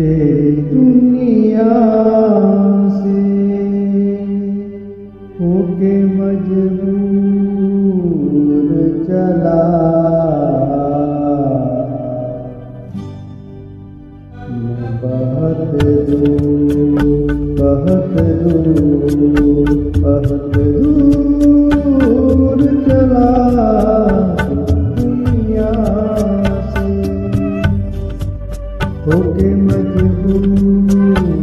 تیری دنیا سے ہو کے مجبور چلا۔ بہت دور بہت دور بہت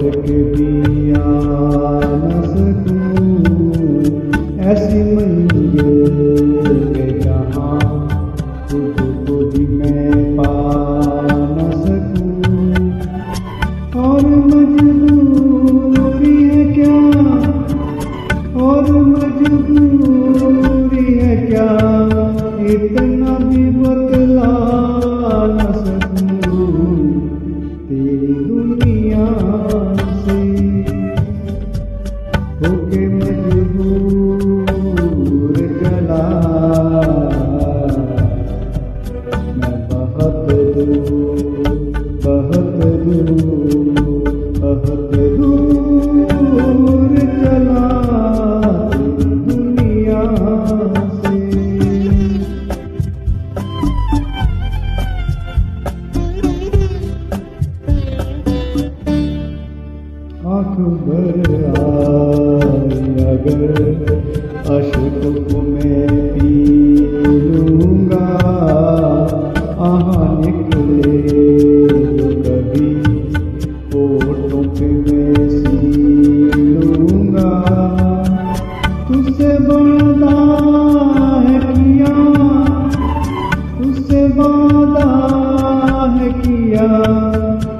کے بھی نہ سکوں ایسی منزل کے جہاں خود کو بھی میں پا نہ سکوں اور مجبوری ہے کیا؟ اور مجبوری ہے کیا؟ اتنا بھی بتلا چلا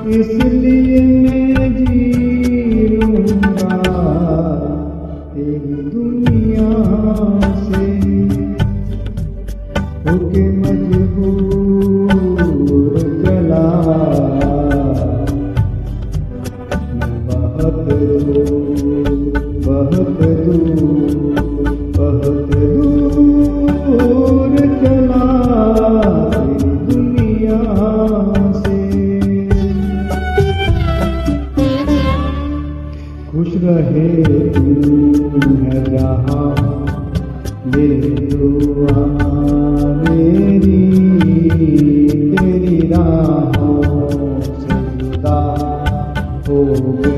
اس لیے میں جی لوں گا تیری دنیا سے۔ ہو کے مجبور چلا بہت دور بہت دور۔ بہت دور چلا دنیا سے خوش رہے تو ہے جہاں یہ دعا میری تیری راہوں سے۔ ہو گئی